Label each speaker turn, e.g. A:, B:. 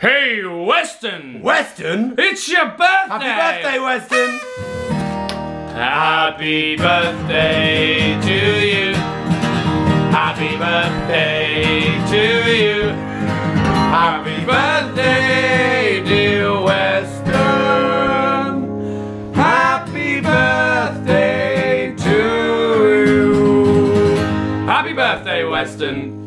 A: Hey, Weston!
B: Weston?
A: It's your birthday!
B: Happy birthday, Weston!
A: Happy birthday to you. Happy birthday to you. Happy birthday, dear Weston. Happy birthday to you. Happy birthday, Weston.